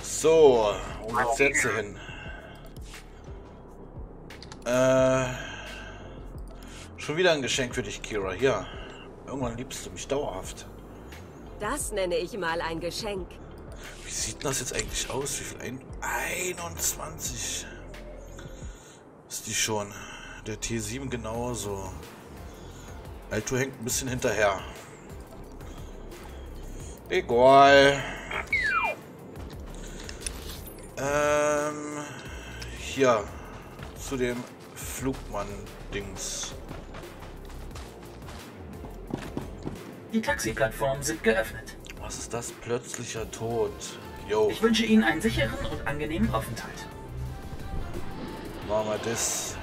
So, und jetzt hin. Äh, schon wieder ein Geschenk für dich, Kira. Ja, irgendwann liebst du mich dauerhaft. Das nenne ich mal ein Geschenk. Wie sieht das jetzt eigentlich aus? Wie viel? Ein 21. Ist die schon? Der T7 genauso. Alto hängt ein bisschen hinterher. Egal. Ähm, hier. Zu dem Flugmann-Dings. Die Taxiplattformen sind geöffnet. Was ist das? Plötzlicher Tod. Yo, Ich wünsche Ihnen einen sicheren und angenehmen Aufenthalt. machen wir das.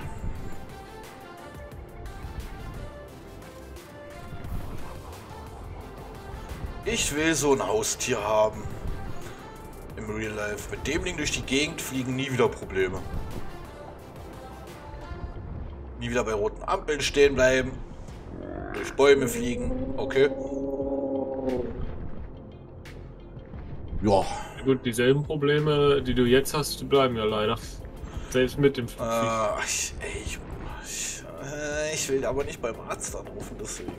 Ich will so ein Haustier haben. Im Real Life. Mit dem Ding durch die Gegend fliegen nie wieder Probleme. Nie wieder bei roten Ampeln stehen bleiben. Durch Bäume fliegen. Okay. Ja. Gut, dieselben Probleme, die du jetzt hast, bleiben ja leider. Selbst mit dem Flug. Äh, ich, ich, ich, ich will aber nicht beim Arzt anrufen, deswegen.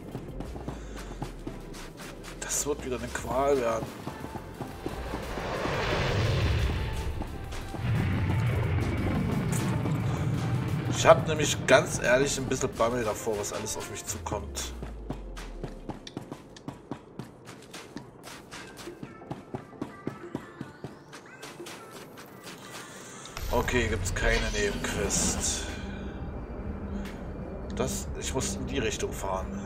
Das wird wieder eine Qual werden. Ich habe nämlich ganz ehrlich ein bisschen Bammel davor, was alles auf mich zukommt. Okay, gibt's keine Nebenquest. Das, ich muss in die Richtung fahren.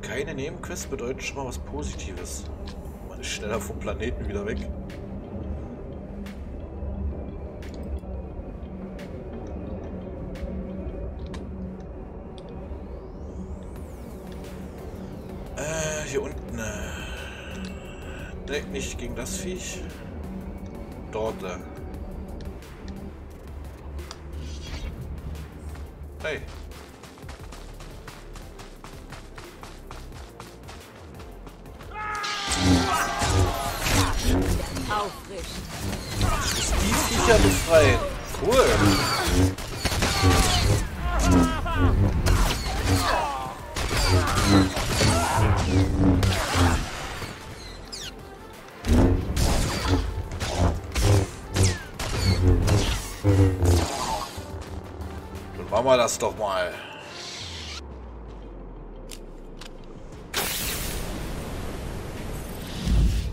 Keine Nebenquest bedeutet schon mal was Positives. Man ist schneller vom Planeten wieder weg. Gegen das Viech. Dort. Äh. Das doch mal.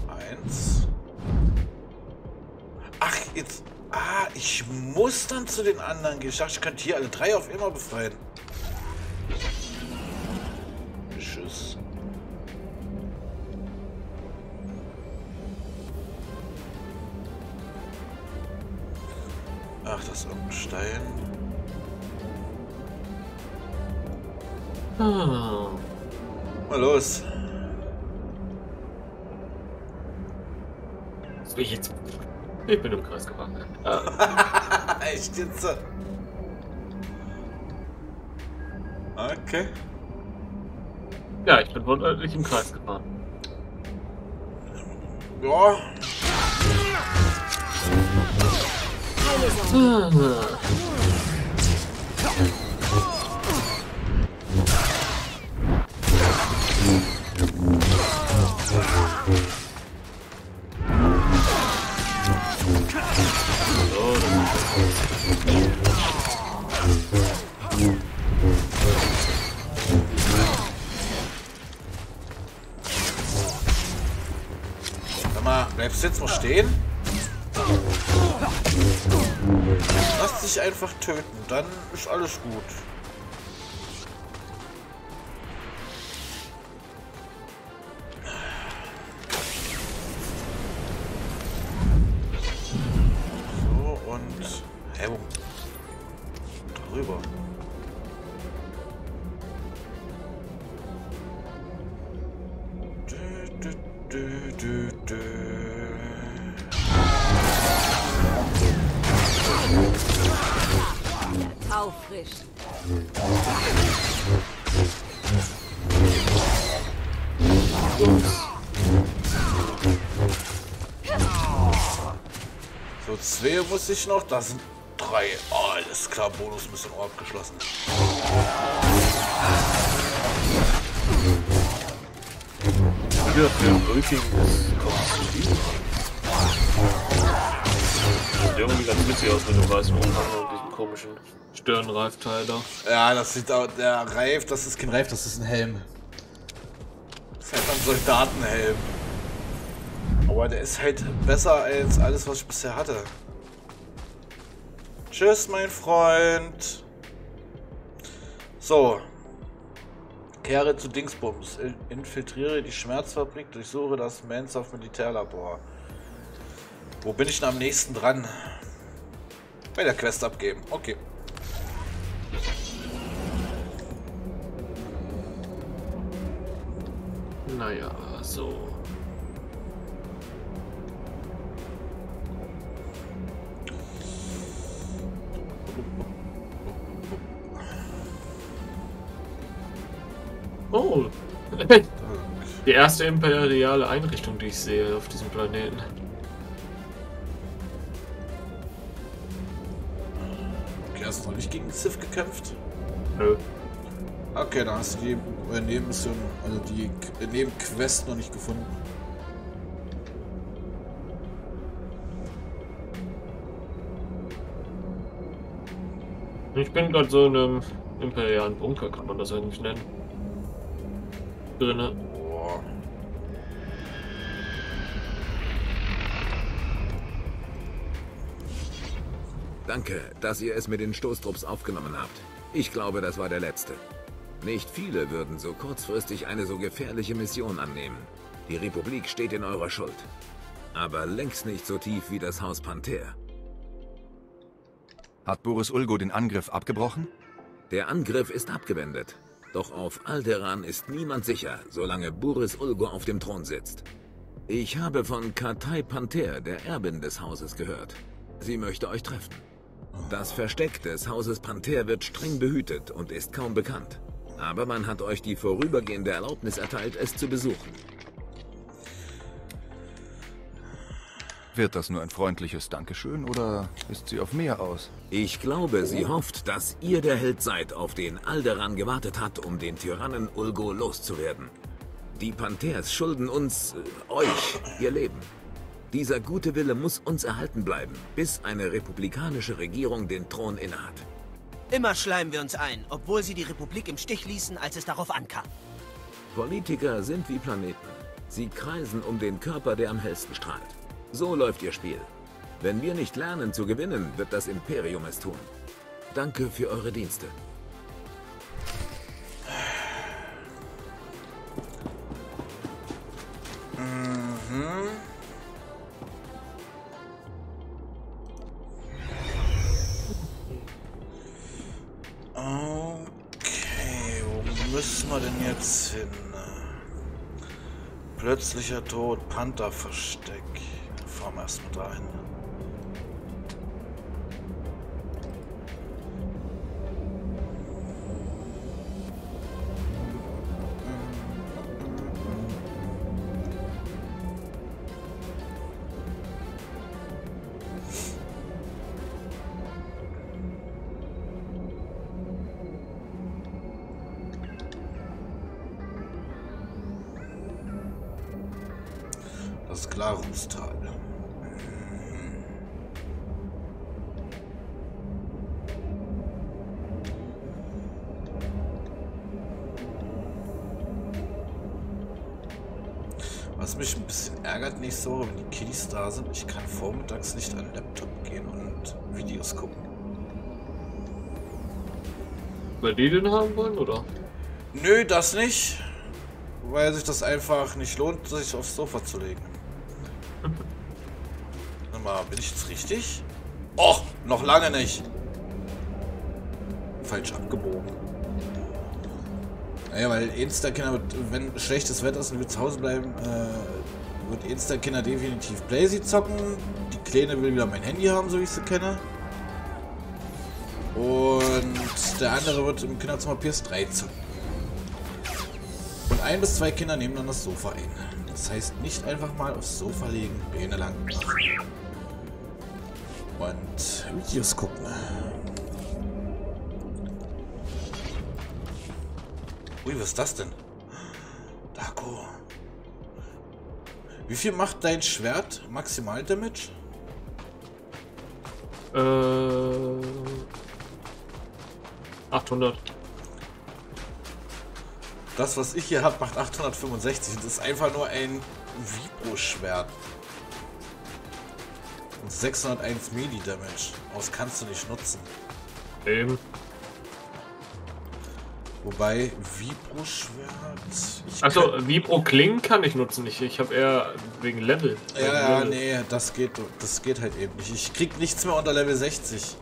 Eins. Ach, jetzt. Ah, ich muss dann zu den anderen gehen. Ich dachte, ich könnte hier alle drei auf immer befreien. Ich bin im Kreis gefahren. Äh, Echt jetzt? Okay. ja, ich bin wortwörtlich im Kreis gefahren. Ja, jetzt noch stehen? Lass dich einfach töten, dann ist alles gut. Muss ich noch. Da sind drei. Oh, alles klar, Bonusmission auch abgeschlossen. Wieder für ein kommt Sieht irgendwie ganz witzig aus mit dem weißen Umhang und diesem komischen Stirnreifteil da. Ja, das sieht auch. Der Reif, das ist kein Reif, das ist ein Helm. Das ist halt ein Soldatenhelm. Aber der ist halt besser als alles, was ich bisher hatte. Tschüss, mein Freund. So. Kehre zu Dingsbums. In- Infiltriere die Schmerzfabrik, durchsuche das Mansov Militärlabor. Wo bin ich denn am nächsten dran? Bei der Quest abgeben. Okay. Naja, so. Oh. Die erste imperiale Einrichtung, die ich sehe auf diesem Planeten. Okay, hast du noch nicht gegen Sith gekämpft? Nö. Okay, dann hast du die äh, Nebenmission, also die äh, Nebenquest noch nicht gefunden. Ich bin gerade so in einem imperialen Bunker, kann man das eigentlich nennen. Drinne. Boah. Danke, dass ihr es mit den Stoßtrupps aufgenommen habt. Ich glaube, das war der letzte. Nicht viele würden so kurzfristig eine so gefährliche Mission annehmen. Die Republik steht in eurer Schuld. Aber längst nicht so tief wie das Haus Panther. Hat Boris Ulgo den Angriff abgebrochen? Der Angriff ist abgewendet. Doch auf Alderan ist niemand sicher, solange Boris Ulgo auf dem Thron sitzt. Ich habe von Katai Panther, der Erbin des Hauses, gehört. Sie möchte euch treffen. Das Versteck des Hauses Panther wird streng behütet und ist kaum bekannt. Aber man hat euch die vorübergehende Erlaubnis erteilt, es zu besuchen. Wird das nur ein freundliches Dankeschön oder ist sie auf mehr aus? Ich glaube, sie hofft, dass ihr der Held seid, auf den Alderan gewartet hat, um den Tyrannen Ulgo loszuwerden. Die Panthers schulden uns, äh, euch, ihr Leben. Dieser gute Wille muss uns erhalten bleiben, bis eine republikanische Regierung den Thron innehat. Immer schleimen wir uns ein, obwohl sie die Republik im Stich ließen, als es darauf ankam. Politiker sind wie Planeten. Sie kreisen um den Körper, der am hellsten strahlt. So läuft ihr Spiel. Wenn wir nicht lernen zu gewinnen, wird das Imperium es tun. Danke für eure Dienste. Okay, wo müssen wir denn jetzt hin? Plötzlicher Tod, Pantherversteck. Erstmal dahin. Das Weil die den haben wollen, oder? Nö, das nicht. Weil sich das einfach nicht lohnt, sich aufs Sofa zu legen. Mal, bin ich jetzt richtig? Och, noch lange nicht. Falsch abgebogen. Naja, weil eins der Kinder, wird, wenn schlechtes Wetter ist und wir zu Hause bleiben, äh, wird eins der Kinder definitiv Blazy zocken. Die Kleine will wieder mein Handy haben, so wie ich sie kenne. Und der andere wird im Kinderzimmer PS3 zocken. Und ein bis zwei Kinder nehmen dann das Sofa ein. Das heißt, nicht einfach mal aufs Sofa legen, Beine lang machen. Und Videos gucken. Ui, was ist das denn? Daco. Wie viel macht dein Schwert maximal Damage? Äh. 800. Das, was ich hier habe, macht 865. Das ist einfach nur ein Vibro-Schwert. Und 601 Melee Damage. Aus kannst du nicht nutzen. Eben. Wobei Vibro-Schwert. ich Achso, könnt- Vibro Klingen kann ich nutzen. Ich, ich habe eher wegen Level. Ja, ja, nee, das geht, das geht halt eben nicht. Ich krieg nichts mehr unter Level 60.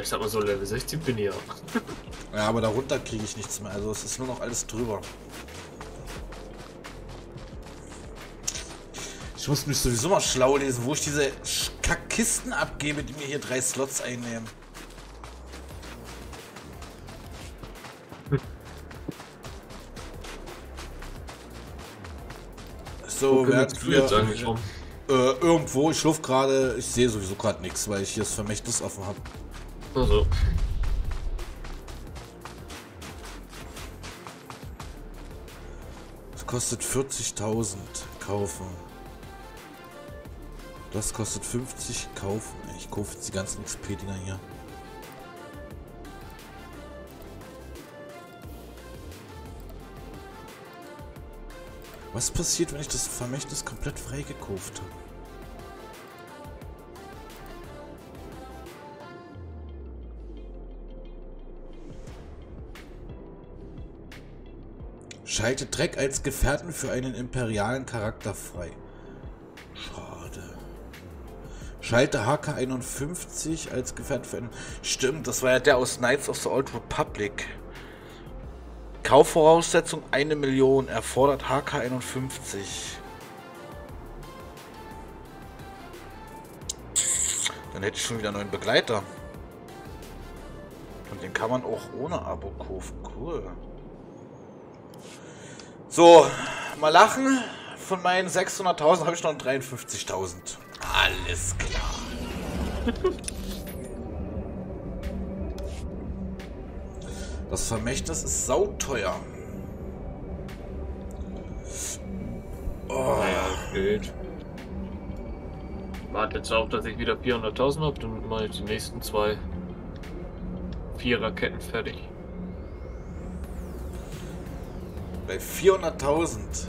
Ich sag mal so, Level 60 bin ich ja. Ja, aber darunter kriege ich nichts mehr. Also es ist nur noch alles drüber. Ich muss mich sowieso mal schlau lesen, wo ich diese Kackkisten abgebe, die mir hier drei Slots einnehmen. So, während du jetzt eigentlich äh, irgendwo, ich schluf gerade, ich sehe sowieso gerade nichts, weil ich hier das Vermächtnis offen habe. Also. Das kostet 40.000 kaufen. Das kostet 50 kaufen. Ich kaufe jetzt die ganzen XP-Dinger hier. Was passiert, wenn ich das Vermächtnis komplett freigekauft habe? Schalte Dreck als Gefährten für einen imperialen Charakter frei. Schade. Schalte HK51 als Gefährten für einen... Stimmt, das war ja der aus Knights of the Old Republic. Kaufvoraussetzung eine Million, erfordert HK51. Dann hätte ich schon wieder einen neuen Begleiter. Und den kann man auch ohne Abo kaufen. Cool. So, mal lachen. Von meinen 600.000 habe ich noch 53.000. Alles klar. Das Vermächtnis ist sauteuer. Naja, geht. Warte jetzt auf, dass ich wieder 400.000 habe, dann mache ich die nächsten zwei Viererketten fertig. Bei 400.000.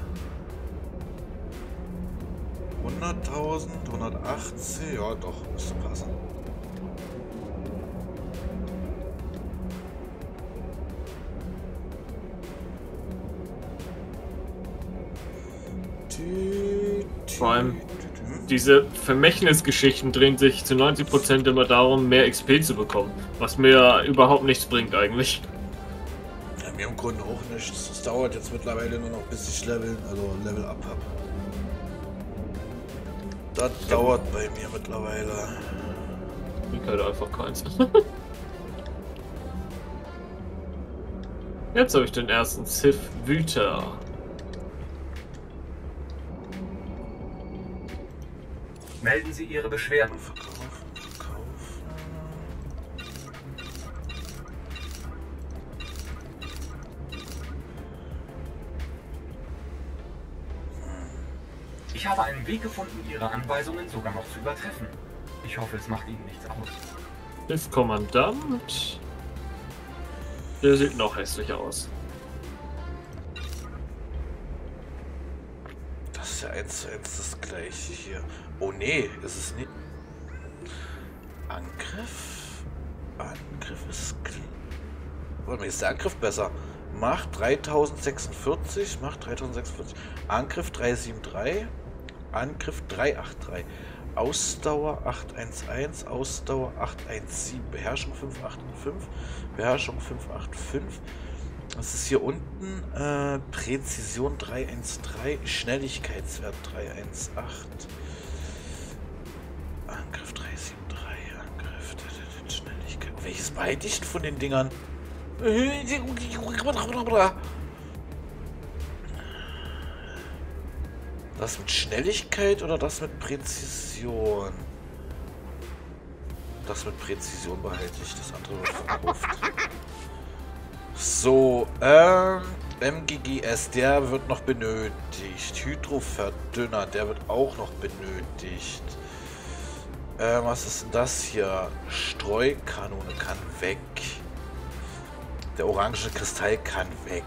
100.000, 180, ja doch, müsste passen. Vor allem tü. Diese Vermächtnisgeschichten drehen sich zu 90% immer darum, mehr XP zu bekommen. Was mir überhaupt nichts bringt eigentlich. Ja, mir im Grunde auch nichts. Es dauert jetzt mittlerweile nur noch, bis ich Level, also Level up hab. Das dauert bei mir mittlerweile. Ich halt einfach keins. Jetzt habe ich den ersten Sith Wüter. Melden Sie Ihre Beschwerden. Ich habe einen Weg gefunden, Ihre Anweisungen sogar noch zu übertreffen. Ich hoffe, es macht Ihnen nichts aus. Sith Kommandant. Der sieht noch hässlicher aus. Das ist ja eins zu eins das gleiche hier. Oh nee, ist es nicht. Angriff? Angriff ist. kl- Warte mal, ist der Angriff besser? Macht 3046, macht 3046. Angriff 373, Angriff 383. Ausdauer 811, Ausdauer 817, Beherrschung 585, Beherrschung 585. Das ist hier unten äh, Präzision 313, Schnelligkeitswert 318. Angriff 373, Angriff, Schnelligkeit. Welches behalte ich von den Dingern? Das mit Schnelligkeit oder das mit Präzision? Das mit Präzision behalte ich, das andere wird verkauft. So, ähm, MGGS, der wird noch benötigt. Hydroverdünner, der wird auch noch benötigt. Ähm, was ist denn das hier? Streukanone kann weg. Der orange Kristall kann weg.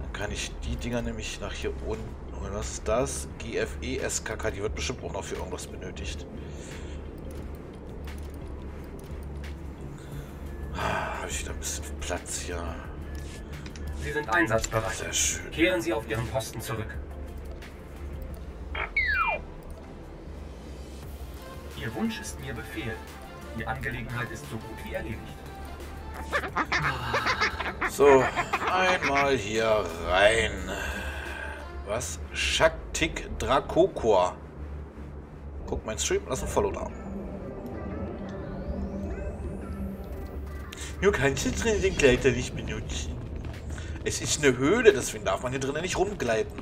Dann kann ich die Dinger nämlich nach hier unten holen. Was ist das? GFE SKK, die wird bestimmt auch noch für irgendwas benötigt. Ah, Habe ich wieder ein bisschen Platz hier. Sie sind einsatzbereit. Sehr schön. Kehren Sie auf Ihren Posten zurück. Ihr Wunsch ist mir Befehl. Die Angelegenheit ist so gut wie erledigt. So, einmal hier rein. Was? Shaktik Drakokor. Guck mein Stream, lass ein Follow da. Du kannst hier drin den Gleiter nicht benutzen. Es ist eine Höhle, deswegen darf man hier drinnen nicht rumgleiten.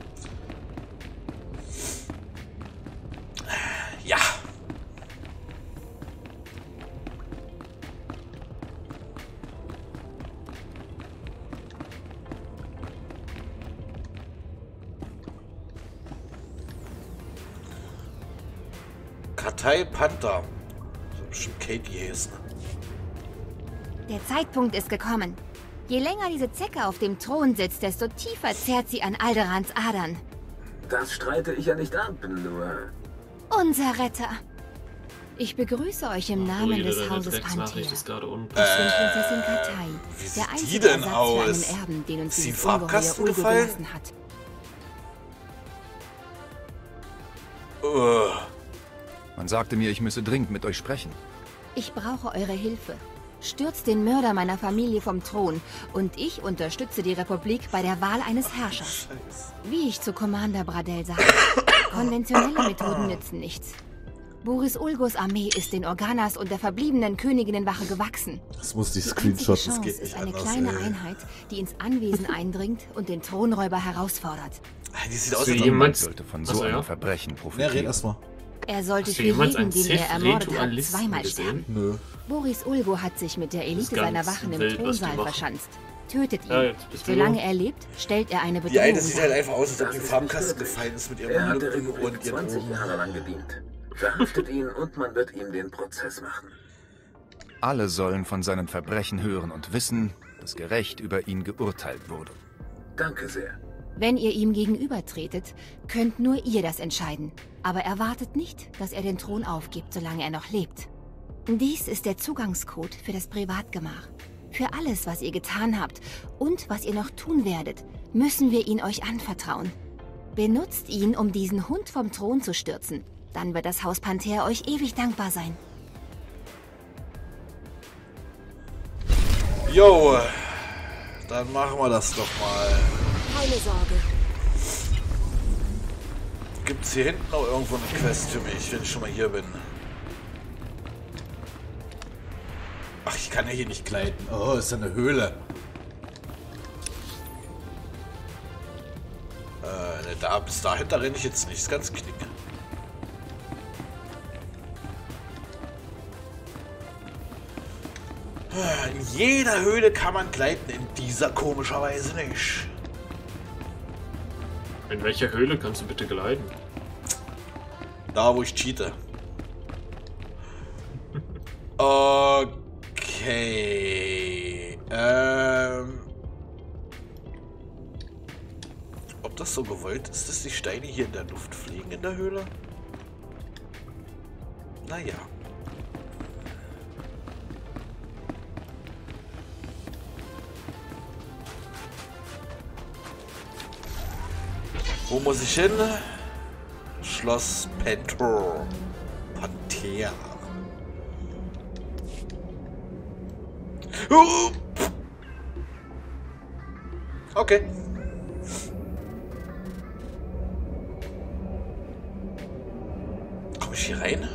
Kartei Panther. So bestimmt Katie Häsen. Der Zeitpunkt ist gekommen. Je länger diese Zecke auf dem Thron sitzt, desto tiefer zerrt sie an Alderans Adern. Das streite ich ja nicht ab, nur... Unser Retter. Ich begrüße euch im Namen Ui, des Hauses unten. Ich bin Prinzessin Katai, wie der die einzige denn Ersatz aus? für einen Erben, den uns Ist dieses Farbkasten gefallen? gelassen hat. Ugh. Man sagte mir, ich müsse dringend mit euch sprechen. Ich brauche eure Hilfe. Stürzt den Mörder meiner Familie vom Thron und ich unterstütze die Republik bei der Wahl eines Herrschers. Wie ich zu Commander Bradell sagte, konventionelle Methoden nützen nichts. Boris Ulgos Armee ist den Organas und der verbliebenen Königinnenwache gewachsen. Das muss die Die einzige Screenshots, das Chance geht ist nicht eine anders. kleine ey. Einheit, die ins Anwesen eindringt und den Thronräuber herausfordert. Die sieht aus, als jemand- sollte von so einem ja? Verbrechen Ne, red profitieren. erstmal. Er sollte für jeden, den er ermordet hat, zweimal gesehen? sterben. Nö. Boris Ulgo hat sich mit der Elite seiner Wachen im wild, die Thronsaal verschanzt. Tötet ihn. Ja, Solange er lebt, stellt er eine Die Bedrohung eine sieht halt einfach aus, als ob die nicht gefallen ist mit Er ihrem Lücken und ihren 20 Ohren. Jahre lang gedient. Verhaftet ihn und man wird ihm den Prozess machen. Alle sollen von seinen Verbrechen hören und wissen, dass gerecht über ihn geurteilt wurde. Danke sehr. Wenn ihr ihm gegenübertretet, könnt nur ihr das entscheiden. Aber erwartet nicht, dass er den Thron aufgibt, solange er noch lebt. Dies ist der Zugangscode für das Privatgemach. Für alles, was ihr getan habt und was ihr noch tun werdet, müssen wir ihn euch anvertrauen. Benutzt ihn, um diesen Hund vom Thron zu stürzen. Dann wird das Haus Panther euch ewig dankbar sein. Jo, dann machen wir das doch mal. Keine Sorge. Gibt es hier hinten noch irgendwo eine Quest für mich, wenn ich schon mal hier bin? Ach, ich kann ja hier nicht gleiten. Oh, ist ja eine Höhle. Äh, ne, da, bis dahin, da renne ich jetzt nicht. Ist ganz knick. Ah, In jeder Höhle kann man gleiten, in dieser komischerweise nicht. In welcher Höhle kannst du bitte gleiten? Da, wo ich cheate. Okay. Ähm. Ob das so gewollt ist, dass die Steine hier in der Luft fliegen in der Höhle? Naja. Wo muss ich hin? Schloss Panther. Panther. Uh. Okay. Komm ich hier rein?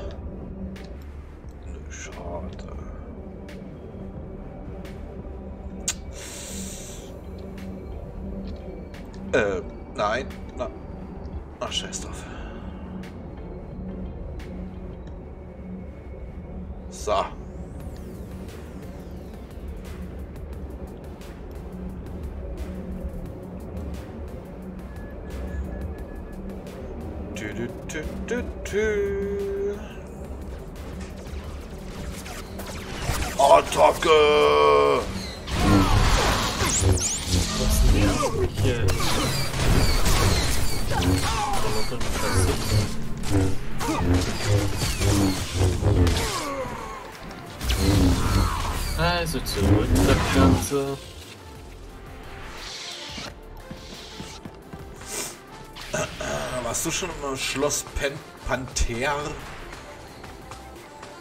Schon im Schloss Pen Panther?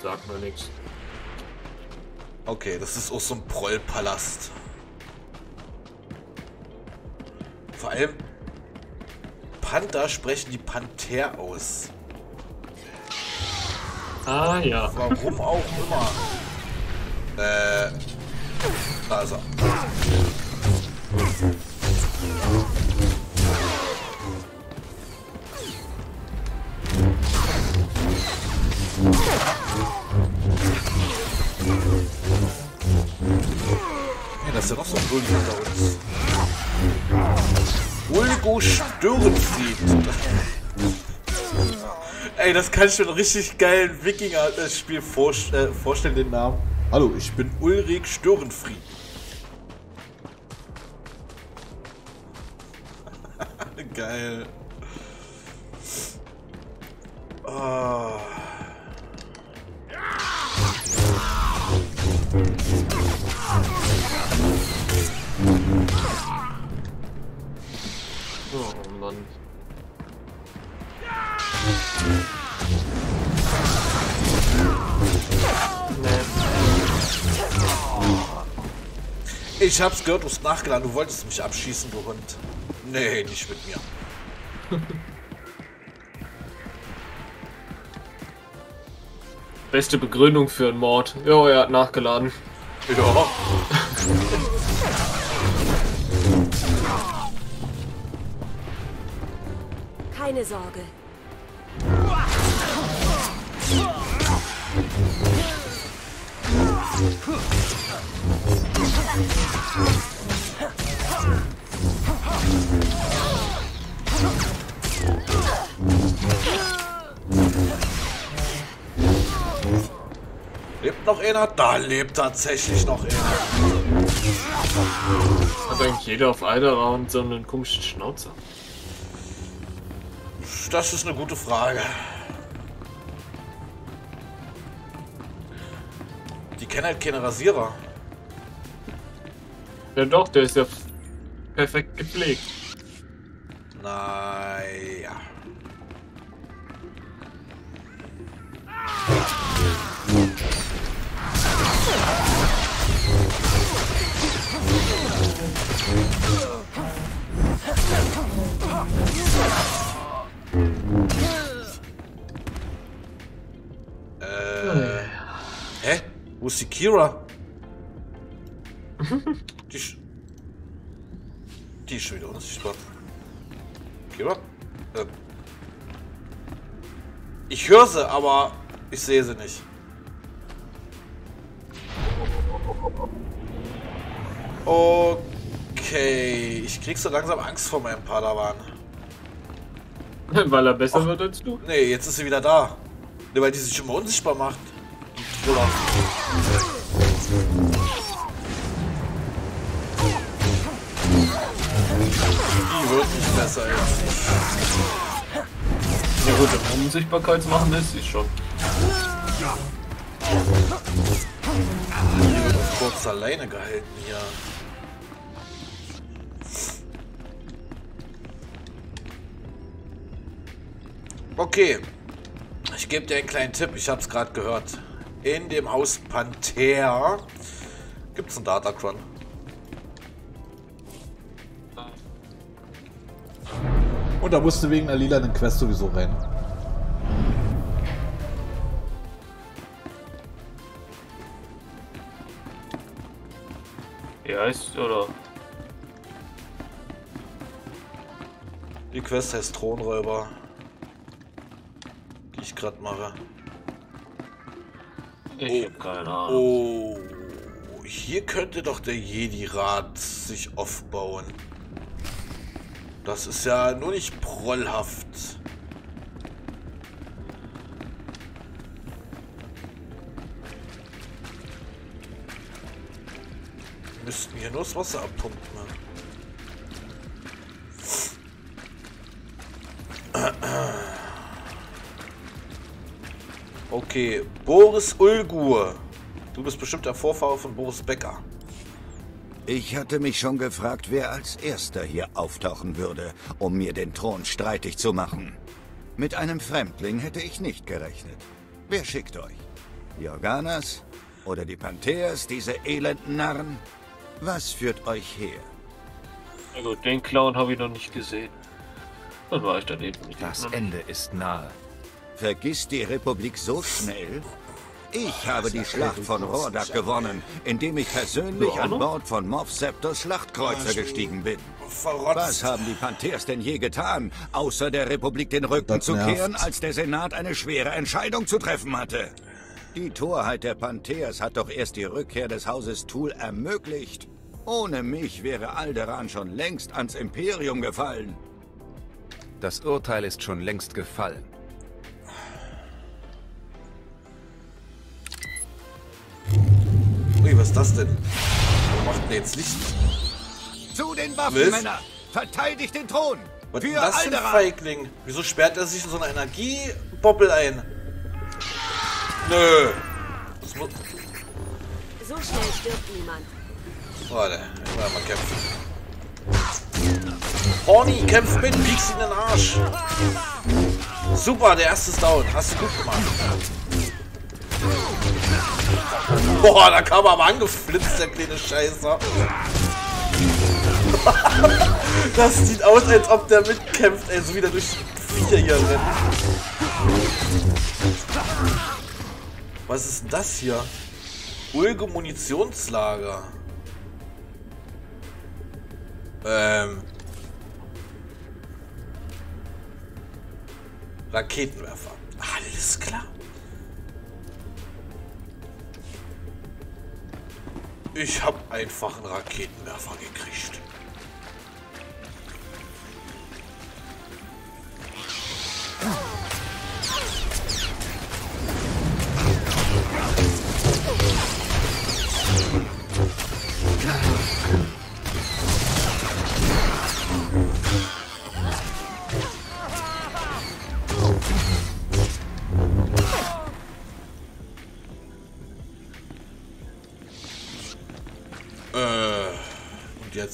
Sagt mir nichts. Okay, das ist auch so ein Prollpalast. Vor allem Panther sprechen die Panther aus. Ah ja. Warum auch immer. Äh. Da das ist ja noch so ein Bulli unter uns. Ulgo Störenfried. Ey, das kann ich einen richtig geilen Wikinger-Spiel vorst äh, vorstellen, den Namen. Hallo, ich bin Ulrich Störenfried. Geil. Ah. Oh Mann. Nee. Ich hab's gehört, du hast nachgeladen. Du wolltest mich abschießen, du Hund. Nee, nicht mit mir. Beste Begründung für einen Mord. Jo, er hat nachgeladen. Ja. Keine Sorge. Lebt noch einer? Da lebt tatsächlich noch einer. Hat eigentlich jeder auf Alderaan so einen komischen Schnauzer. Das ist eine gute Frage. Die kennen halt keine Rasierer. Ja doch, der ist ja perfekt gepflegt. Naja. Wo ist die Kira? Die, ist- die ist schon wieder unsichtbar. Kira? Äh. Ich höre sie, aber ich sehe sie nicht. Okay, ich krieg so langsam Angst vor meinem Padawan. Weil er besser wird als du. Nee, jetzt ist sie wieder da. Nee, weil die sich immer unsichtbar macht. Die wird nicht besser jetzt. Ja gut, im Unsichtbarkeitsmachen ist sie schon. Die wird kurz alleine gehalten hier. Okay. Ich gebe dir einen kleinen Tipp. Ich habe es gerade gehört. In dem Haus Panther gibt es einen Datacron. Und da musste wegen der lilanen Quest sowieso rein. Ja, ist, oder? Die Quest heißt Thronräuber. Die ich gerade mache. Ich hab keine Ahnung. Oh. Hier könnte doch der Jedi-Rat sich aufbauen. Das ist ja nur nicht prollhaft. Wir müssten hier nur das Wasser abpumpen. Okay, Boris Ulgur. Du bist bestimmt der Vorfahre von Boris Becker. Ich hatte mich schon gefragt, wer als erster hier auftauchen würde, um mir den Thron streitig zu machen. Mit einem Fremdling hätte ich nicht gerechnet. Wer schickt euch? Die Organas? Oder die Panthers, diese elenden Narren? Was führt euch her? Na gut, den Clown habe ich noch nicht gesehen. Dann war ich daneben. Das Ende ist nahe. Vergisst die Republik so schnell? Ich habe die Schlacht von Rordak gewonnen, indem ich persönlich an? Bord von Moff Septors Schlachtkreuzer gestiegen bin. Was haben die Panthers denn je getan, außer der Republik den Rücken zu kehren, als der Senat eine schwere Entscheidung zu treffen hatte? Die Torheit der Panthers hat doch erst die Rückkehr des Hauses Thul ermöglicht. Ohne mich wäre Alderan schon längst ans Imperium gefallen. Das Urteil ist schon längst gefallen. Ui, was ist das denn? Wo macht denn jetzt Licht? Zu den Waffen, Was? Männer! Verteidigt den Thron! Was Für ist das für ein! Feigling? Wieso sperrt er sich in so eine Energiebobbel ein? Nö. Das muss... So schnell stirbt niemand. Warte, ich will mal kämpfen. Horny, kämpf mit, piekst in den Arsch. Super, der erste ist down. Hast du gut gemacht. Boah, da kam er aber angeflitzt, der kleine Scheißer. Das sieht aus, als ob der mitkämpft, ey, so wieder durch Viecher hier rennt. Was ist denn das hier? Ulge Munitionslager. Ähm. Raketenwerfer. Alles klar. Ich hab einfach einen Raketenwerfer gekriegt.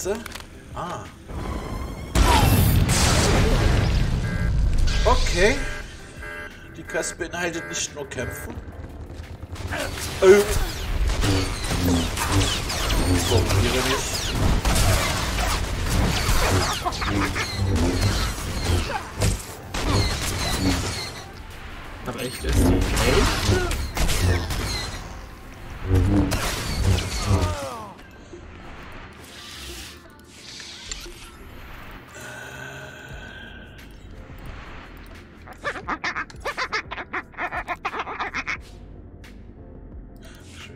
Jetzt? Ah. Okay. Die Quest beinhaltet nicht nur Kämpfen.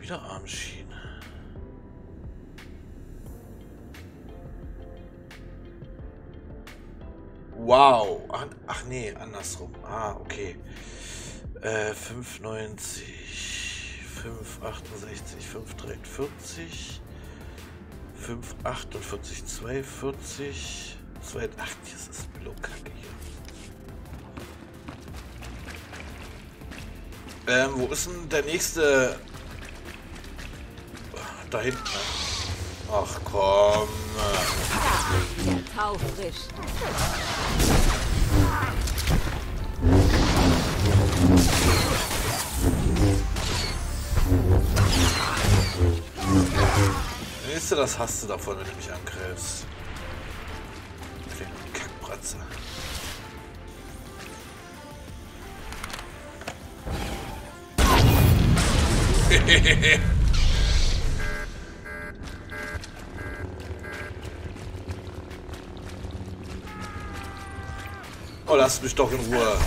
Wieder Armschiene. Wow. Ach, ach nee, andersrum. Ah, okay. Äh, 5,90. 5,68. 5,43. 5,48. 2,40. 2, ach, das ist Blockkacke hier. Ähm, wo ist denn der nächste? Da hinten. Ach komm. Taufrisch. Weißt du, das hast du davon, wenn du mich angreifst. Kleine Kackbratze. oh, lass mich doch in Ruhe.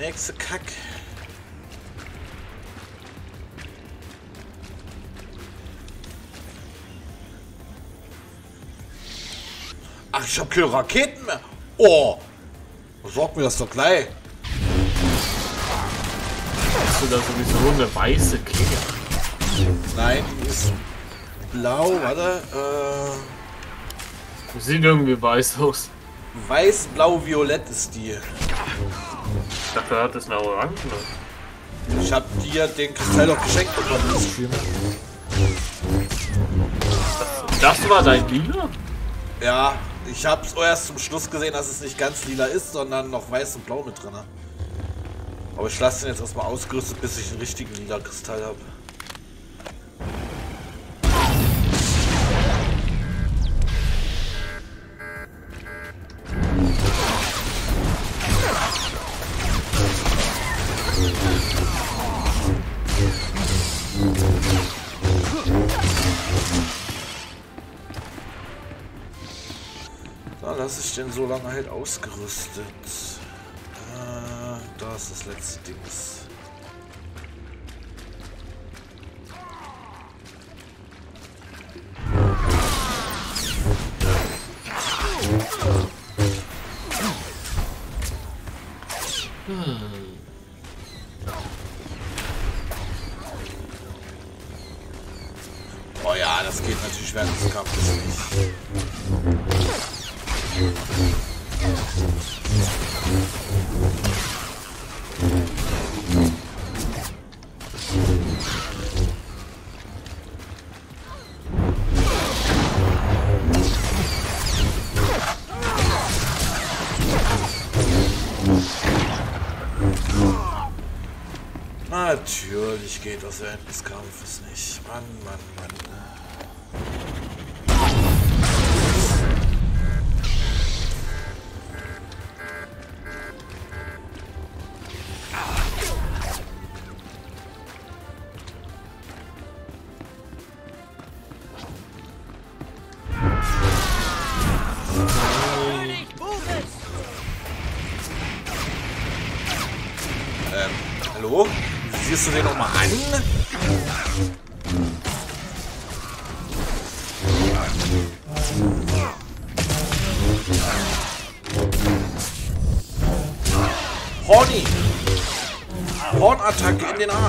Nächste Kack. Ach, ich hab keine Raketen mehr. Oh, besorg mir das doch gleich. Hast du da sowieso eine weiße Klinge? Nein, die ist blau, warte. Äh, Sieht irgendwie weiß aus. weiß, blau, violett ist die. Ich dachte, er hat das eine Orange. Ich hab dir den Kristall doch geschenkt bekommen Stream. Das war dein Lila? Ja, ich hab's erst zum Schluss gesehen, dass es nicht ganz lila ist, sondern noch weiß und blau mit drin. Aber ich lasse den jetzt erstmal ausgerüstet, bis ich einen richtigen lila Kristall habe. Da lasse ich den so lange halt ausgerüstet. Äh, da ist das letzte Dings. Oh ja, das geht natürlich während des Kampfes nicht. Natürlich geht das während des Kampfes nicht. Mann, Mann, Mann.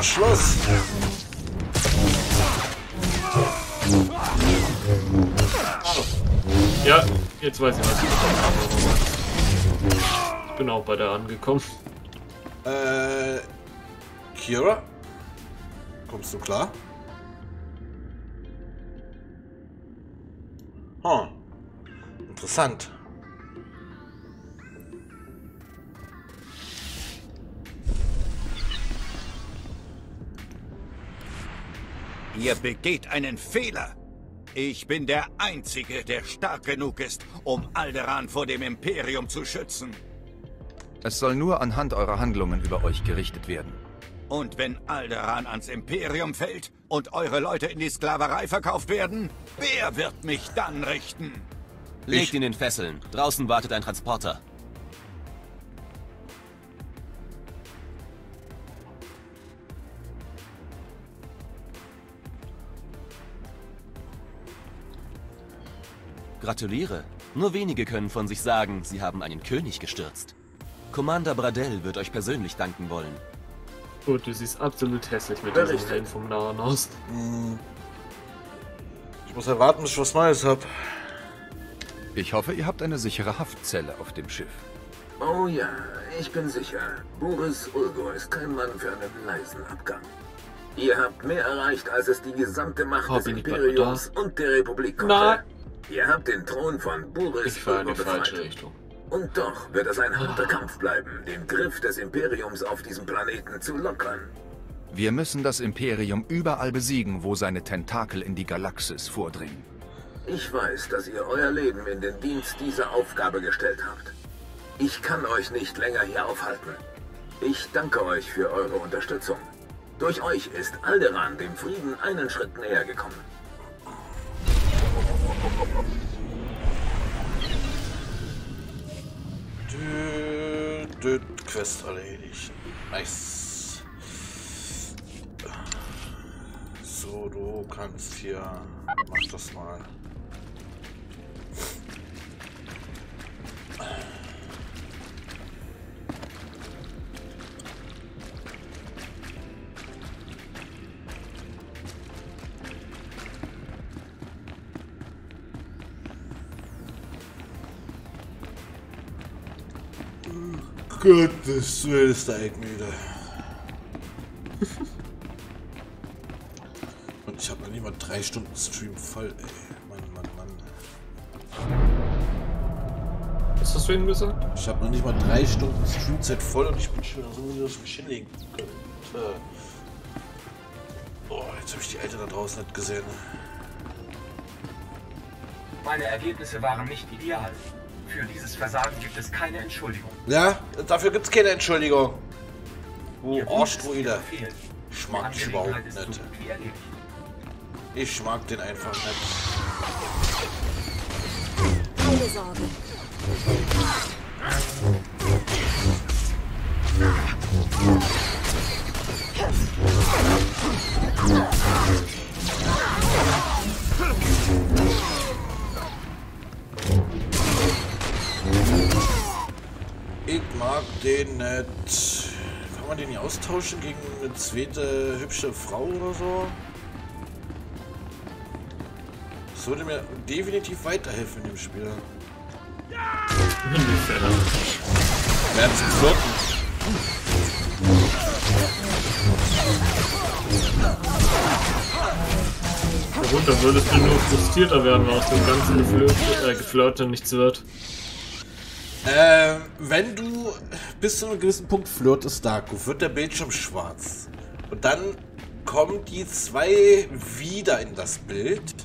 Arsch, los! Ja, jetzt weiß ich, was ich habe. Ich bin auch bei der angekommen. Äh, Kira? Kommst du klar? Hm. Interessant. Ihr begeht einen Fehler. Ich bin der Einzige, der stark genug ist, um Alderan vor dem Imperium zu schützen. Es soll nur anhand eurer Handlungen über euch gerichtet werden. Und wenn Alderan ans Imperium fällt und eure Leute in die Sklaverei verkauft werden, wer wird mich dann richten? Legt ihn in Fesseln. Draußen wartet ein Transporter. Gratuliere. Nur wenige können von sich sagen, sie haben einen König gestürzt. Commander Bradell wird euch persönlich danken wollen. Gut, du siehst absolut hässlich mit diesem Berichtet. Helm vom Nahen aus. Ich muss erwarten, bis ich was Neues hab. Ich hoffe, ihr habt eine sichere Haftzelle auf dem Schiff. Oh ja, ich bin sicher. Boris Ulgo ist kein Mann für einen leisen Abgang. Ihr habt mehr erreicht, als es die gesamte Macht Oh, des Imperiums und der Republik konnte. Nein. Ihr habt den Thron von Boris Ich fahre in die falsche. Richtung. Und doch wird es ein harter Kampf bleiben, den Griff des Imperiums auf diesem Planeten zu lockern. Wir müssen das Imperium überall besiegen, wo seine Tentakel in die Galaxis vordringen. Ich weiß, dass ihr euer Leben in den Dienst dieser Aufgabe gestellt habt. Ich kann euch nicht länger hier aufhalten. Ich danke euch für eure Unterstützung. Durch euch ist Alderan dem Frieden einen Schritt näher gekommen. Quest erledigt. Nice. So, du kannst hier. Mach das mal. Gottes Willen ist der Eck müde. Und ich habe noch nie mal drei Stunden Stream voll, ey. Mann, Mann, Mann. Was hast du eben gesagt? Ich habe noch nicht mal drei Stunden Streamzeit voll und ich bin schon wieder so müde, dass ich mich hinlegen könnte. Oh, jetzt habe ich die Alte da draußen nicht gesehen. Meine Ergebnisse waren nicht ideal. Für dieses Versagen gibt es keine Entschuldigung. Ja, dafür gibt's keine Entschuldigung. Du Arschdruide. Befehl. Ich mag dich überhaupt nicht. Ich mag den einfach nicht. Keine Sorge. Ich mag den nicht. Kann man den nicht austauschen gegen eine zweite hübsche Frau oder so? Das würde mir definitiv weiterhelfen in dem Spiel. Werden zum Flirten. Ja gut, dann würdest du nur frustrierter werden, weil aus dem ganzen Geflirte, äh, nichts wird. Ähm, wenn du bis zu einem gewissen Punkt flirtest, Darko, wird der Bildschirm schwarz. Und dann kommen die zwei wieder in das Bild.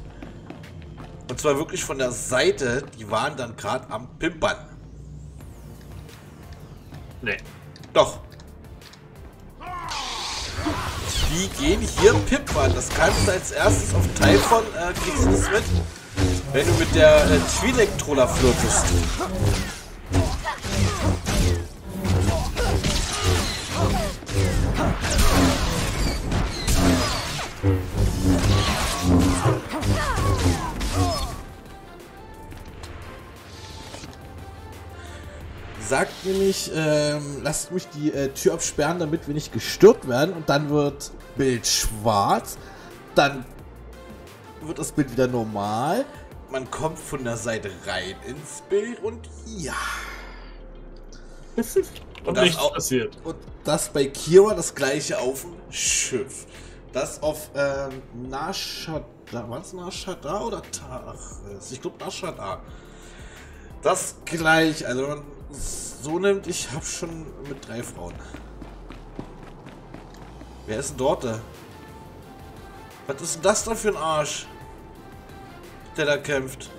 Und zwar wirklich von der Seite, die waren dann gerade am Pimpern. Nee. Doch. Die gehen hier pimpern. Das kannst du als erstes auf Typhon, äh, kriegst du das mit, wenn du mit der äh, Twi'lek-Troller flirtest. Sagt nämlich, ähm, lasst mich die äh, Tür absperren, damit wir nicht gestört werden. Und dann wird Bild schwarz. Dann wird das Bild wieder normal. Man kommt von der Seite rein ins Bild und ja. Und das nichts auch- passiert. Und das bei Kira das gleiche auf dem Schiff. Das auf ähm, Nashada, was Nashada oder Taris? Ich glaube Nashada. Das gleich, also wenn man so nimmt, ich habe schon mit drei Frauen. Wer ist denn dort? da? Was ist denn das da für ein Arsch? Der da kämpft.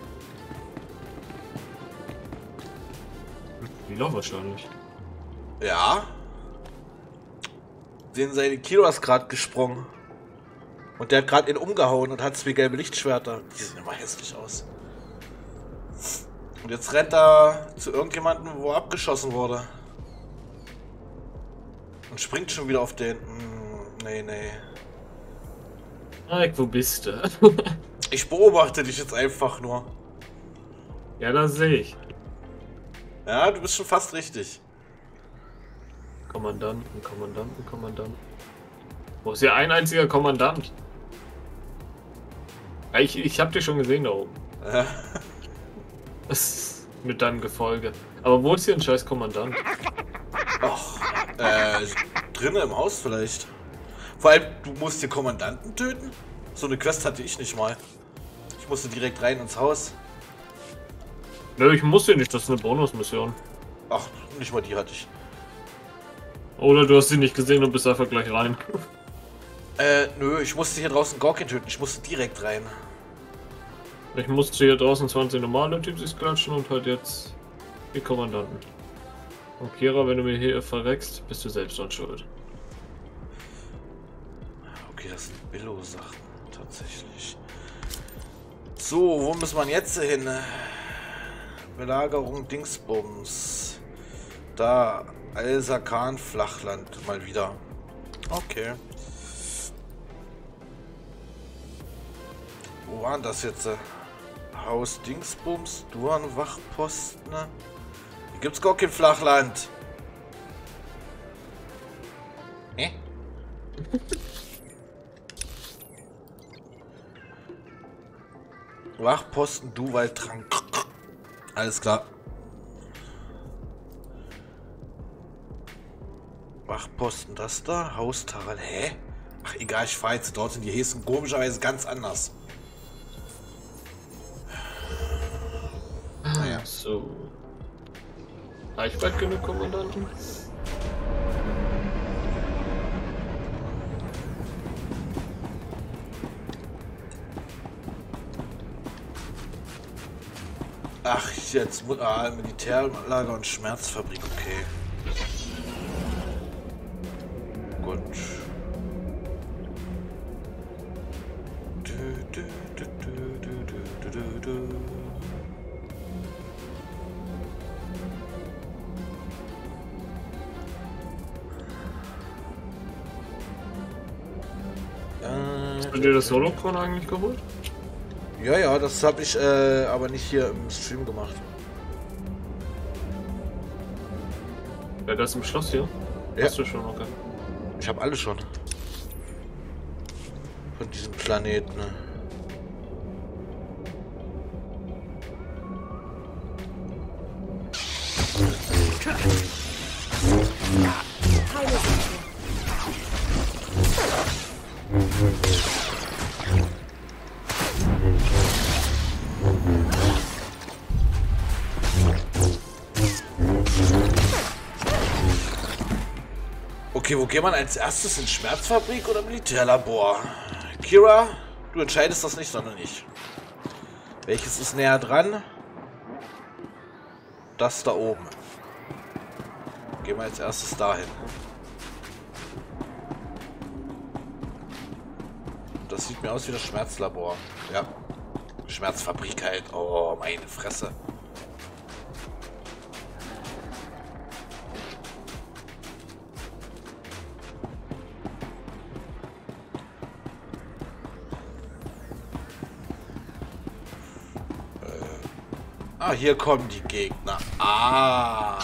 Lila wahrscheinlich. Ja. Den seine Kilo ist gerade gesprungen. Und der hat gerade ihn umgehauen und hat zwei gelbe Lichtschwerter. Die sehen immer hässlich aus. Und jetzt rennt er zu irgendjemandem, wo er abgeschossen wurde. Und springt schon wieder auf den. Hm, nee, nee. Mike, wo bist du? Ich beobachte dich jetzt einfach nur. ja, das sehe ich. Ja, du bist schon fast richtig. Kommandanten, Kommandanten, Kommandanten. Wo ist hier ein einziger Kommandant? Ich, ich hab dich schon gesehen da oben. Mit deinem Gefolge. Aber wo ist hier ein scheiß Kommandant? Och, äh, drinnen im Haus vielleicht. Vor allem, du musst den Kommandanten töten? So eine Quest hatte ich nicht mal. Ich musste direkt rein ins Haus. Nö, ich muss hier nicht, das ist eine Bonusmission. Ach, nicht mal die hatte ich. Oder du hast sie nicht gesehen und bist einfach gleich rein. Äh, nö, ich musste hier draußen Gorkin töten. Ich musste direkt rein. Ich musste hier draußen 20 normale Typsis klatschen und halt jetzt die Kommandanten. Und Kira, wenn du mir hier verreckst, bist du selbst dran schuld. Okay, das sind Billo-Sachen. Tatsächlich. So, wo muss man jetzt hin? Belagerung Dingsbums. Da. Al-Sakan Flachland. Mal wieder. Okay. Wo waren das jetzt? Haus Dingsbums, Duan Wachposten. Hier gibt's gar kein Flachland. Hä? Wachposten, Duwaldtrank. Alles klar. Wachposten, das da. Haustaral. Hä? Ach, egal, ich fahre jetzt dort. Die Häschen komischerweise ganz anders. So. Reichweit genug Kommandanten? Ach, jetzt ah, Militärlager und Schmerzfabrik, okay. Dir das Holocron eigentlich geholt? Ja, ja, das habe ich äh, aber nicht hier im Stream gemacht. Ja, das im Schloss hier? Ja. Hast du schon, okay. Ich habe alle schon. Von diesem Planeten. Ne? Keine Okay, wo geht man als erstes? In Schmerzfabrik oder Militärlabor? Kira, du entscheidest das nicht, sondern ich. Welches ist näher dran? Das da oben. Gehen wir als erstes dahin. Das sieht mir aus wie das Schmerzlabor. Ja. Schmerzfabrik halt. Oh, meine Fresse. Ah, hier kommen die Gegner. Ah.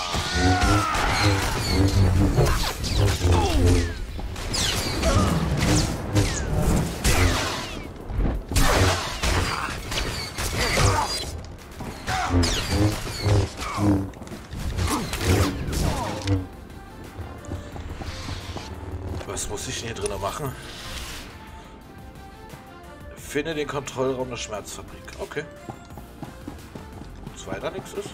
Was muss ich denn hier drinnen machen? Finde den Kontrollraum der Schmerzfabrik. Okay. Weiter nichts. Ist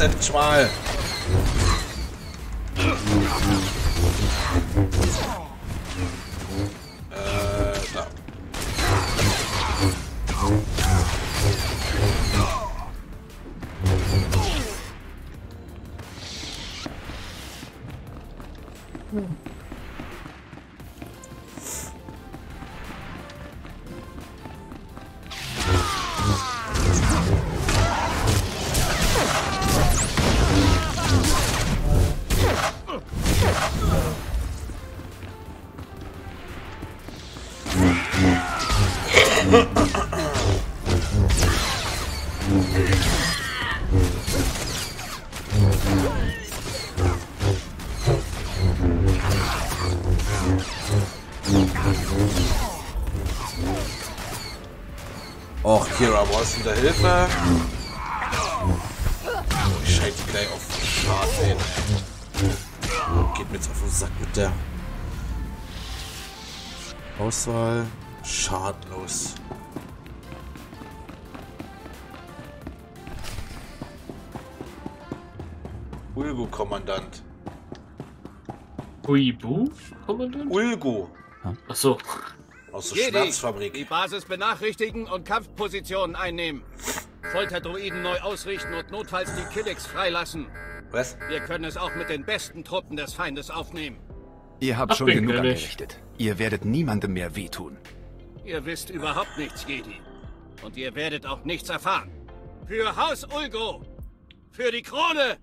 Kommt doch brauchst du wieder Hilfe? Oh, ich scheint die gleich auf Schaden. Geht mir jetzt auf den Sack mit der Auswahl. Schadlos. Ulgo-Kommandant. Huibu? Kommandant? Ulgo. Achso. Aus der Jedi, Schmerzfabrik. die Basis benachrichtigen und Kampfpositionen einnehmen. Folterdruiden neu ausrichten und notfalls die Killix freilassen. Was? Wir können es auch mit den besten Truppen des Feindes aufnehmen. Ihr habt Ach, schon genug ehrlich. angerichtet. Ihr werdet niemandem mehr wehtun. Ihr wisst überhaupt nichts, Jedi. Und ihr werdet auch nichts erfahren. Für Haus Ulgo! Für die Krone!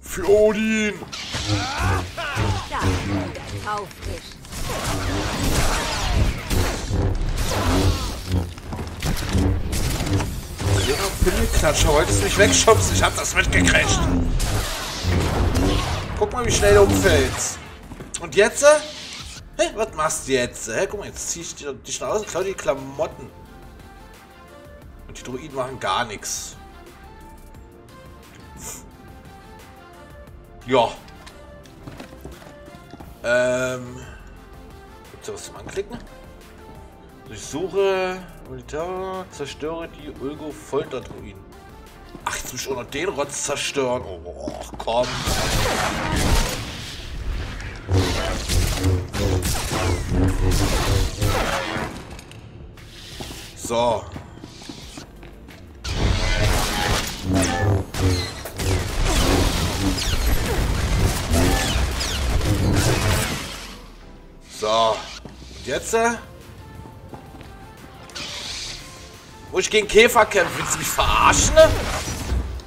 Für Odin! Da, wieder Pimmelklatscher, wolltest du mich wegschubsen? Ich hab das mitgekriegt. Guck mal, wie schnell du umfällst. Und jetzt? äh? Hä, was machst du jetzt? Hä, guck mal, jetzt zieh ich dich nach Hause, klau die Klamotten. Und die Druiden machen gar nichts. Ja. Ähm. Gibt's da was zum Anklicken? Durchsuche Militär, zerstöre die Ulgo Folterdruiden. Ach, jetzt muss ich auch noch den Rotz zerstören. Oh, komm. So. So. Und jetzt? äh? Muss ich gegen Käfer kämpfen? Willst du mich verarschen? ne?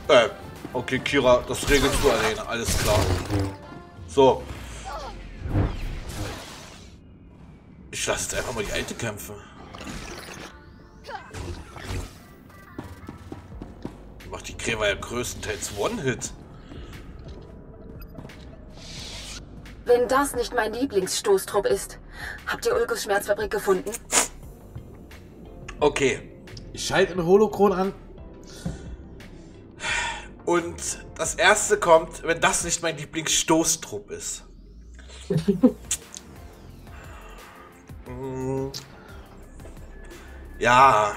Äh, okay, Kira, das regelst du alleine. Alles klar. So. Ich lasse jetzt einfach mal die alte kämpfen. Macht die Krämer ja größtenteils One-Hit. Wenn das nicht mein Lieblingsstoßtrupp ist, habt ihr Ulgus Schmerzfabrik gefunden? Okay. Ich schalte einen Holokron an. Und das erste kommt, wenn das nicht mein Lieblingsstoßtrupp ist. Mm. ja.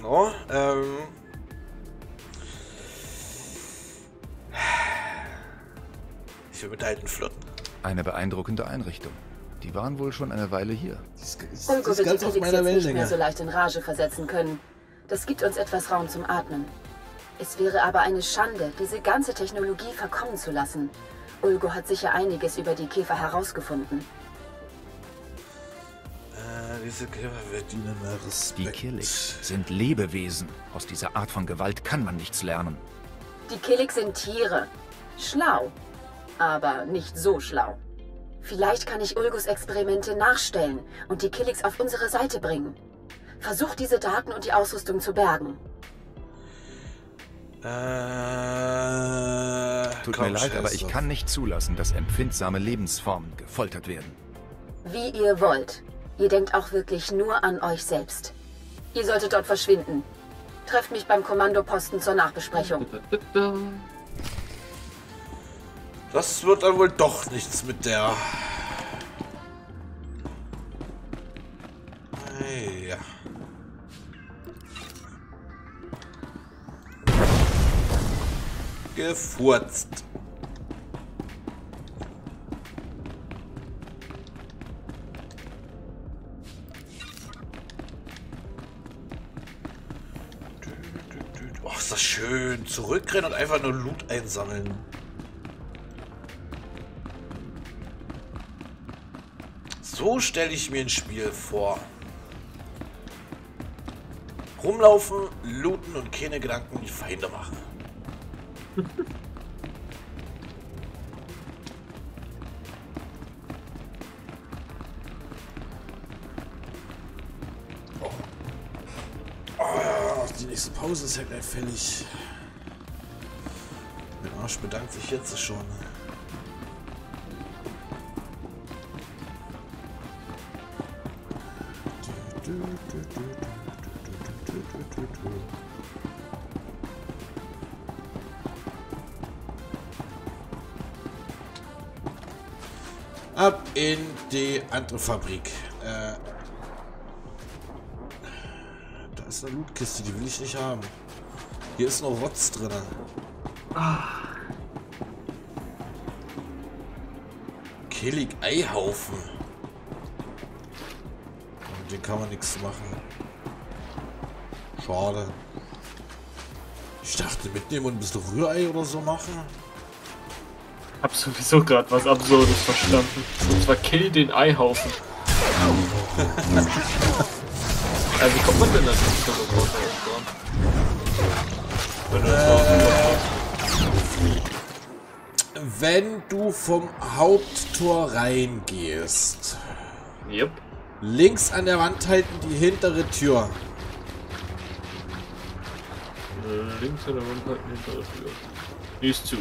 No, ähm. Ich will mit alten flirten. Eine beeindruckende Einrichtung. Die waren wohl schon eine Weile hier. Ulgo ist wird ganz die auf Felix meiner jetzt nicht mehr so leicht in Rage versetzen können. Das gibt uns etwas Raum zum Atmen. Es wäre aber eine Schande, diese ganze Technologie verkommen zu lassen. Ulgo hat sicher einiges über die Käfer herausgefunden. Äh, diese Käfer verdienen mehr Respekt. Die Killix sind Lebewesen. Aus dieser Art von Gewalt kann man nichts lernen. Die Killik sind Tiere. Schlau. Aber nicht so schlau. Vielleicht kann ich Ulgus Experimente nachstellen und die Killix auf unsere Seite bringen. Versuch diese Daten und die Ausrüstung zu bergen. Äh, Tut komm, mir leid, aber ich kann nicht zulassen, dass empfindsame Lebensformen gefoltert werden. Wie ihr wollt. Ihr denkt auch wirklich nur an euch selbst. Ihr solltet dort verschwinden. Trefft mich beim Kommandoposten zur Nachbesprechung. Das wird dann wohl doch nichts mit der. Hey. Gefurzt. Oh, ist das schön. Zurückrennen und einfach nur Loot einsammeln. So stelle ich mir ein Spiel vor. Rumlaufen, looten und keine Gedanken die Feinde machen. oh. Oh, die nächste Pause ist ja gleich fällig. Mein Arsch bedankt sich jetzt schon. Ab in die andere Fabrik. Äh, da ist eine Lootkiste, die will ich nicht haben. Hier ist noch Rotz drin. Killig Eihaufen. Mit dem kann man nichts machen. Schade. Ich dachte mitnehmen und ein bisschen Rührei oder so machen. Hab sowieso gerade was Absurdes verstanden. Und zwar kill den Eihaufen. also wie kommt man denn da nicht so groß Wenn du das Wenn du vom Haupttor reingehst. Links an der Wand halten die hintere Tür. Links an der Wand halt hintere Tür. Die ist zu.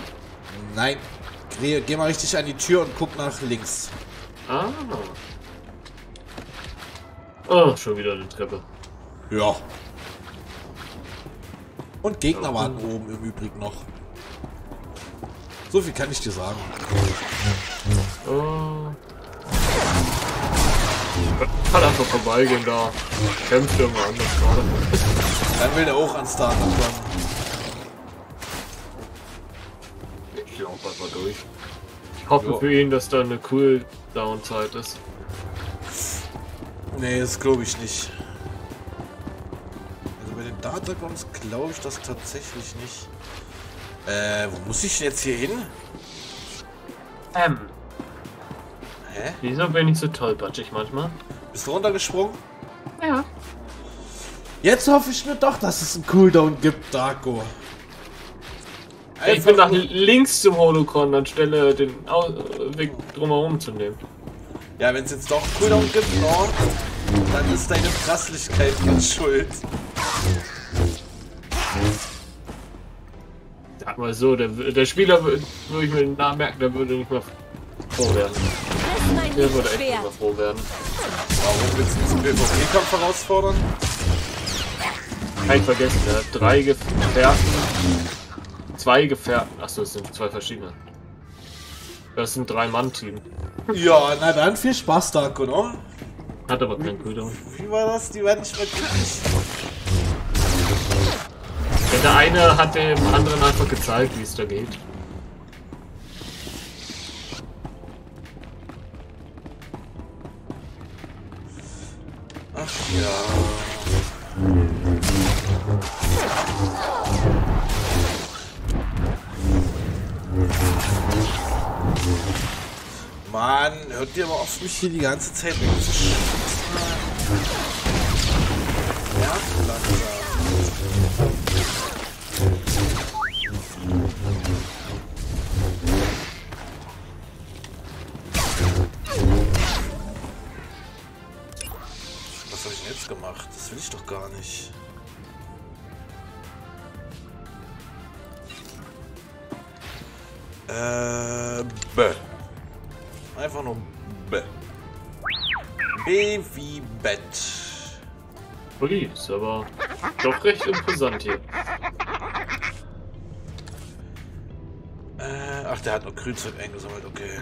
Nein. Geh, geh mal richtig an die Tür und guck nach links. Ah. Oh, schon wieder eine Treppe. Ja. Und Gegner warten oben im Übrigen noch. So viel kann ich dir sagen. Oh. Kann einfach vorbeigehen da. Kämpft irgendwo anders gerade. Dann will der auch ans Start kommen. Ich laufe einfach durch. Ich hoffe Ja. für ihn, dass da eine Cooldown-Zeit ist. Nee, das glaube ich nicht. Also bei den Datagons glaube ich das tatsächlich nicht. Äh, wo muss ich denn jetzt hier hin? Ähm. Hä? Wieso bin ich so tollpatschig manchmal? Bist du runtergesprungen? Ja. Jetzt hoffe ich mir doch, dass es einen Cooldown gibt, Darko. ich bin nach links zum Holocron, anstelle den äh, Weg drumherum zu nehmen. Ja, wenn es jetzt doch Cooldown gibt, no, dann ist deine Prasslichkeit ganz schuld. Sag mal so, der, der Spieler, wür- würde ich mir den Namen merken, der würde nicht mal froh Der würde echt nicht mal froh werden. Warum willst du diesen PvP-Kampf herausfordern? Kein vergessen, der hat drei Gefährten, zwei Gefährten, achso, es sind zwei verschiedene. Das sind drei Mann-Team. Ja, na dann viel Spaß, Darko, ne? Hat aber keinen Cooldown. Wie war das? Die werden nicht mehr glücklich. Der eine hat dem anderen einfach gezeigt, wie es da geht. Ach ja. Mann, hört ihr aber auf, mich hier die ganze Zeit wegzuschießen. Ja, langsam. Will ich doch gar nicht. Äh, B. Einfach nur B. B wie Bett. Uli, ist aber doch recht interessant hier. Äh, ach, der hat noch Grünzeug eingesammelt, okay.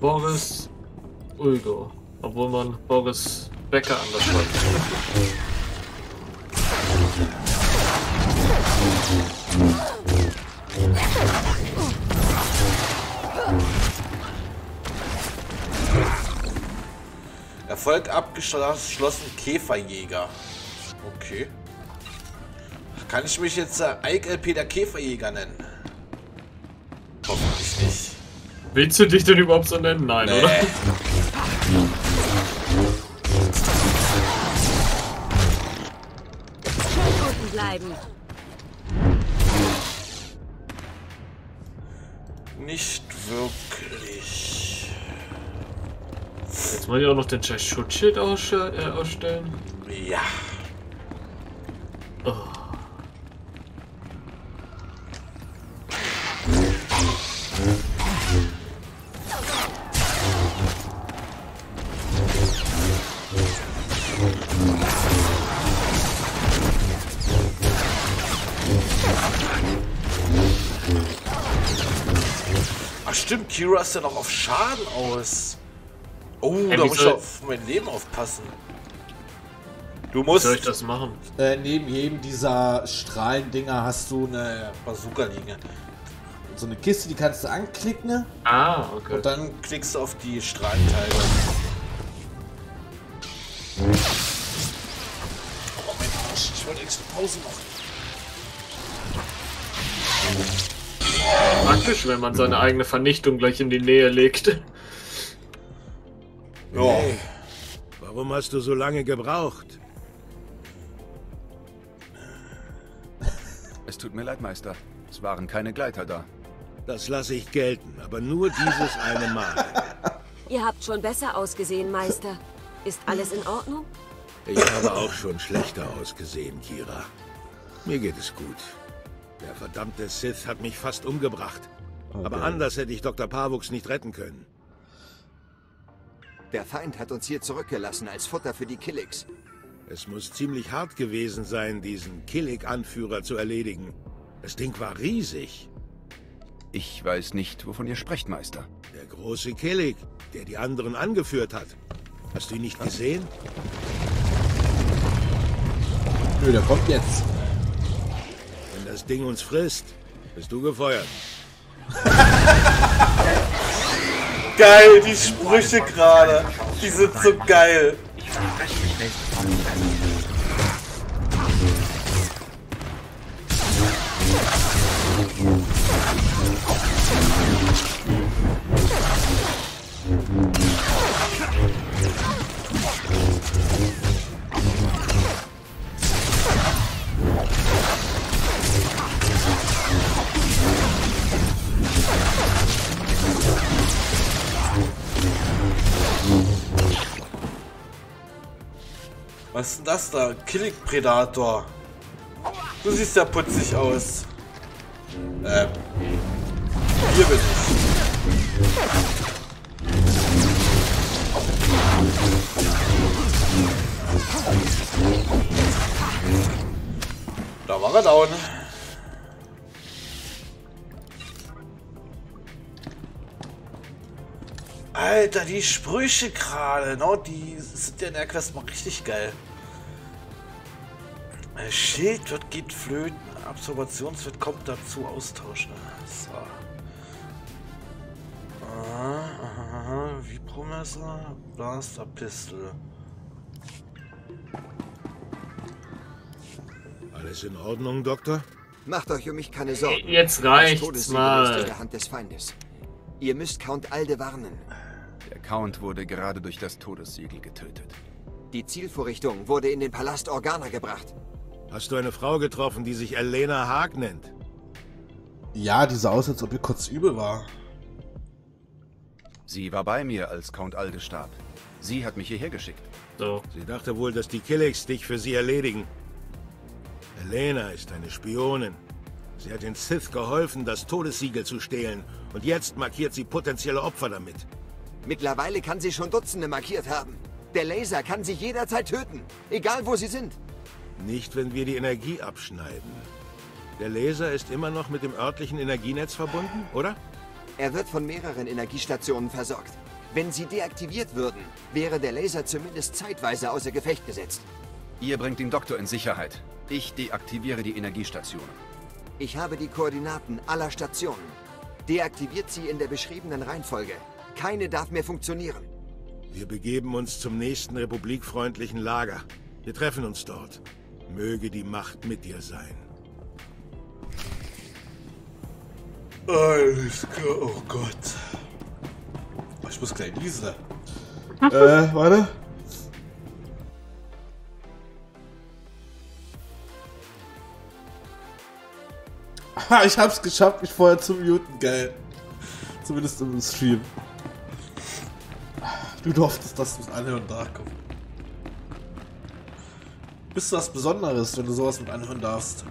Boris Ulgo. Obwohl man Boris Anders schreibt. Erfolg abgeschlossen Käferjäger. Okay. Kann ich mich jetzt äh, Ike LP der Käferjäger nennen? Hoffentlich nicht. Willst du dich denn überhaupt so nennen? Nein, Nee. oder? wollen die auch noch den scheiß Schutzschild aus, äh, ausstellen. Ja. Oh. Ach stimmt, Kira ist ja noch auf Schaden aus. Oh, Hey, da wie muss ich auf mein Leben aufpassen. Du Wie musst. soll ich das machen? Äh, neben jedem dieser Strahlendinger hast du eine, Bazooka liegen. so eine Kiste, die kannst du anklicken Ah, okay. und dann Klickst du auf die Strahlenteile. Oh mein Arsch, ich wollte extra Pause machen. Praktisch, wenn man seine eigene Vernichtung gleich in die Nähe legt. Ja. Warum hast du so lange gebraucht? Es tut mir leid, Meister. Es waren keine Gleiter da. Das lasse ich gelten, aber nur dieses eine Mal. Ihr habt schon besser ausgesehen, Meister. Ist alles in Ordnung? Ich habe auch schon schlechter ausgesehen, Kira. Mir geht es gut. Der verdammte Sith hat mich fast umgebracht. Aber anders hätte ich Dr. Pavux nicht retten können. Der Feind hat uns hier zurückgelassen als Futter für die Killix. Es muss ziemlich hart gewesen sein, diesen Killik-Anführer zu erledigen. Das Ding war riesig. Ich weiß nicht, wovon ihr sprecht, Meister. Der große Killik, der die anderen angeführt hat. Hast du ihn nicht gesehen? Nö, der kommt jetzt. Wenn das Ding uns frisst, bist du gefeuert. Geil, die Sprüche gerade. Die sind so geil. Ich verspreche mich Was ist denn das da? Killing Predator. Du siehst ja putzig aus. Ähm. Hier bin ich. Da war er down. Alter, die Sprüche gerade, no, die sind ja in der Quest mal richtig geil. Äh, Schild wird geht flöten, Absorbationswert kommt dazu, austauschen. So. Aha, aha, aha, Vibromesser, Blaster, Pistol. Alles in Ordnung, Doktor? Macht euch um mich keine Sorgen. Jetzt reicht's mal. ist in der Hand des Feindes. Ihr müsst Count Alde warnen. Der Count wurde gerade durch das Todessiegel getötet. Die Zielvorrichtung wurde in den Palast Organa gebracht. Hast du eine Frau getroffen, die sich Elena Haag nennt? Ja, die sah aus, als ob ihr kurz übel war. Sie war bei mir, als Count Alde starb. Sie hat mich hierher geschickt. So. Sie dachte wohl, dass die Killix dich für sie erledigen. Elena ist eine Spionin. Sie hat den Sith geholfen, das Todessiegel zu stehlen. Und jetzt markiert sie potenzielle Opfer damit. Mittlerweile kann sie schon Dutzende markiert haben. Der Laser kann sie jederzeit töten, egal wo sie sind. Nicht, wenn wir die Energie abschneiden. Der Laser ist immer noch mit dem örtlichen Energienetz verbunden, oder? Er wird von mehreren Energiestationen versorgt. Wenn sie deaktiviert würden, wäre der Laser zumindest zeitweise außer Gefecht gesetzt. Ihr bringt den Doktor in Sicherheit. Ich deaktiviere die Energiestationen. Ich habe die Koordinaten aller Stationen. Deaktiviert sie in der beschriebenen Reihenfolge. Keine darf mehr funktionieren. Wir begeben uns zum nächsten republikfreundlichen Lager. Wir treffen uns dort. Möge die Macht mit dir sein. Alles klar, oh Gott. Ich muss gleich niesen. äh, warte. Ha, ich hab's geschafft, mich vorher zu muten, geil. Zumindest im Stream. Du durftest das mit Anhören nachkommen. Bist du was Besonderes, wenn du sowas mit anhören darfst?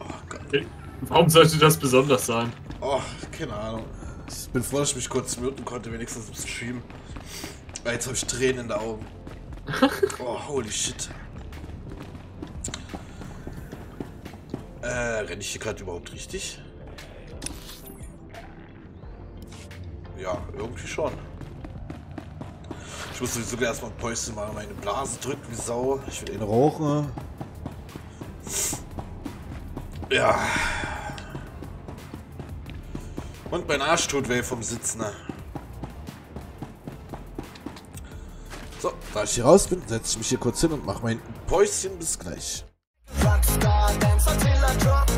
Oh Gott. Warum sollte das besonders sein? Oh, keine Ahnung. Ich bin froh, dass ich mich kurz muten konnte, wenigstens im Stream. Weil jetzt habe ich Tränen in den Augen. oh, holy shit. Äh, renne ich hier gerade überhaupt richtig? Ja, irgendwie schon. Ich muss sowieso erstmal ein Päuschen machen. Meine Blase drückt wie Sau. Ich will ihn rauchen. Ja. Und mein Arsch tut weh vom Sitzen. Ne? So, da ich hier raus bin, setze ich mich hier kurz hin und mache mein Päuschen. Bis gleich. Rockstar, Dancer, Killer, Drop.